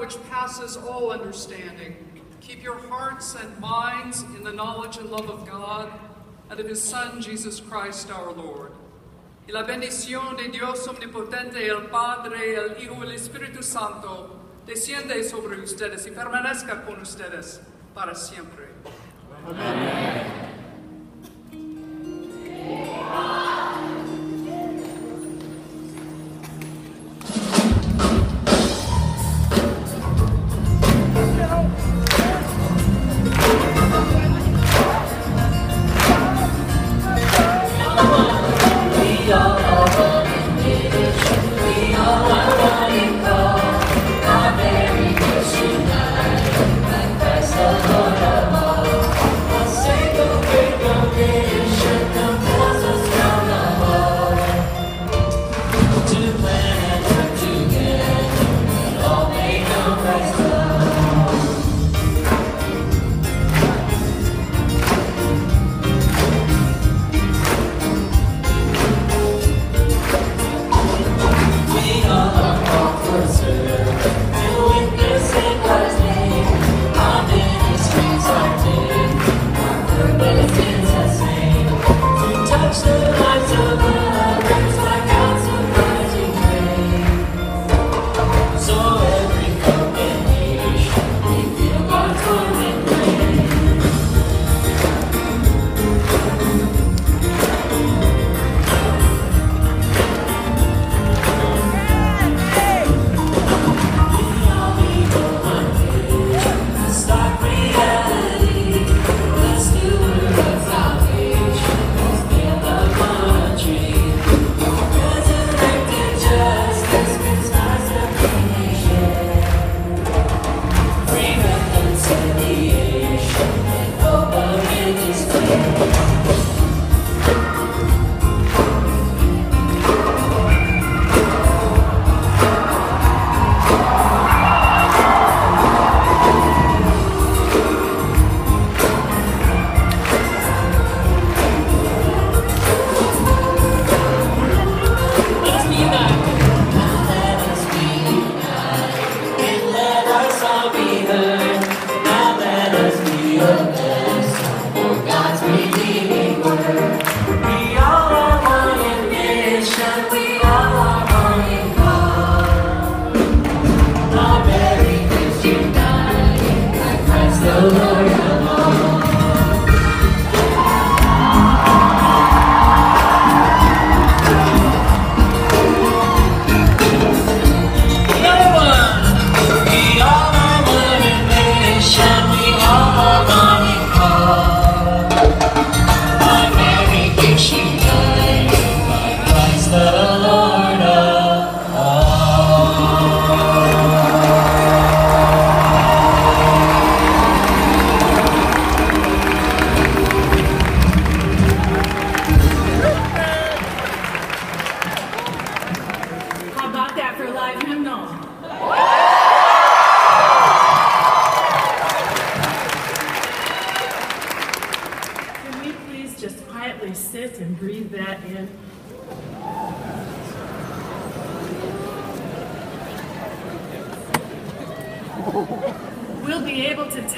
which passes all understanding, keep your hearts and minds in the knowledge and love of God and of his Son, Jesus Christ our Lord. Y la bendición de Dios omnipotente, el Padre, el Hijo el Espíritu Santo, desciende sobre ustedes y permanezca con ustedes para siempre. Touch Christ that in? We'll be able to tell.